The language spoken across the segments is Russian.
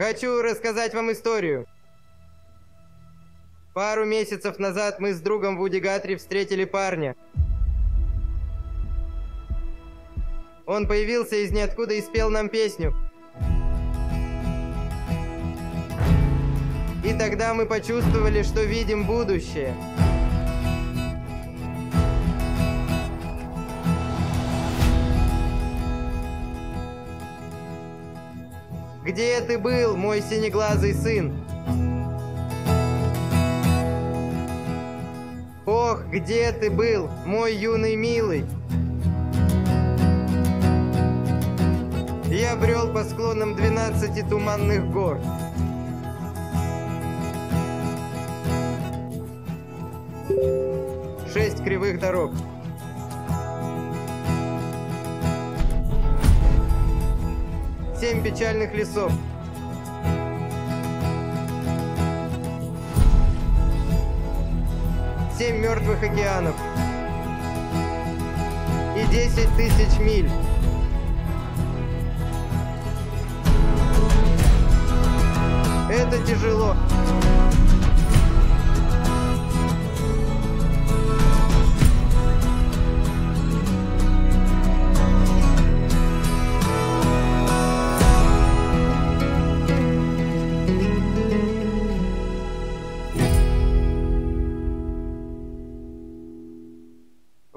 Хочу рассказать вам историю. Пару месяцев назад мы с другом в Удигатре встретили парня. Он появился из ниоткуда и спел нам песню. И тогда мы почувствовали, что видим будущее. Где ты был, мой синеглазый сын? Ох, где ты был, мой юный милый? Я брел по склонам двенадцати туманных гор. Шесть кривых дорог. Семь печальных лесов. Семь мертвых океанов. И десять тысяч миль. Это тяжело.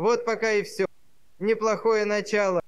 Вот пока и все. Неплохое начало.